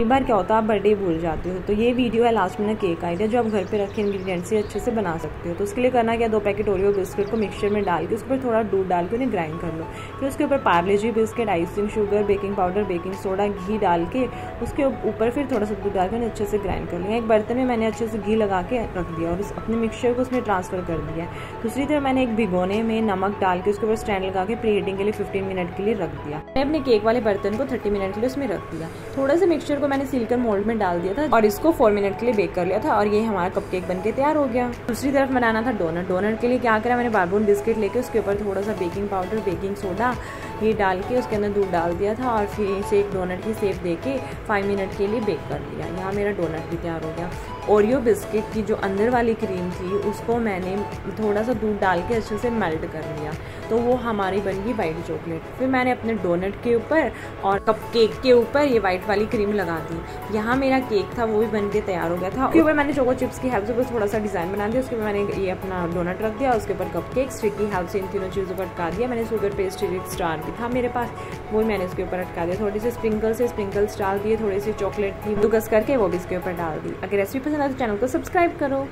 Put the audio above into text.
एक बार क्या होता है, आप बर्थडे भूल जाते हो। तो ये वीडियो है लास्ट में ना केक आइडिया जो आप घर पे रखे इंग्रेडिएंट से अच्छे से बना सकते हो। तो उसके लिए करना क्या, दो पैकेट ओरियो बिस्किट को मिक्सचर में डाल के उसके ऊपर थोड़ा दूध डाल के उन्हें ग्राइंड कर लो। फिर उसके ऊपर Parle G biscuit icing sugar baking powder baking soda घी डाल के उसके ऊपर फिर थोड़ा सा दूध डाल के उन्हें अच्छे से ग्राइंड कर लिया एक बर्तन में मैंने अच्छे से घी लगा के रख दिया और अपने मिक्सचर को उसमें ट्रांसफ़र कर दिया दूसरी तरफ़ मैंने एक भिगोने में नमक डाल के उसके ऊपर स्टैंड लगा के प्री हीटिंग के लिए फिफ्टीन मिनट के लिए रख दिया। मैंने अपने केक वाले बर्तन को थर्टी मिनट के लिए उसमें रख दिया। थोड़ा सा मिक्सचर को मैंने सिलकर मोल्ड में डाल दिया था और इसको फोर मिनट के लिए बेक कर लिया था और ये हमारा कप केक बन के तैयार हो गया। दूसरी तरफ़ बनाना था डोनट डोनट के लिए क्या करा मैंने बारबून बिस्किट लेके उसके ऊपर थोड़ा सा बेकिंग पाउडर बेकिंग सोडा ये डाल के उसके अंदर दूध डाल दिया था और फिर इसे एक डोनट की सेप दे के फाइव मिनट के लिए बेक कर लिया यहाँ मेरा डोनट भी तैयार हो गया। ओरियो बिस्किट की जो अंदर वाली क्रीम थी, उसको मैंने थोड़ा सा दूध डाल के अच्छे से मेल्ट कर लिया। तो वो हमारी बन गई वाइट चॉकलेट फिर मैंने अपने डोनट के ऊपर और कप केक के ऊपर ये वाइट वाली क्रीम लगा दी। यहाँ मेरा केक था, वो भी बन के तैयार हो गया था। उसके ऊपर मैंने चोको चिप्स की हेल्प से बस थोड़ा सा डिज़ाइन बना दिया। उसके ऊपर मैंने ये अपना डोनट रख दिया उसके ऊपर कप केक स्टिक की हेल्प से इन तीनों चीज़ों पर अटका दिया। मैंने शुगर पेस्ट्री स्टार भी था मेरे पास। वो मैंने उसके ऊपर अटका दिया। थोड़ी सी स्प्रिंकल से स्प्रिंकल्स डाल दिए, थोड़ी सी चॉकलेट थी दुकस करके वो भी इसके ऊपर डाल दी। अगर रेसिपी पसंद आए तो चैनल को सब्सक्राइब करो।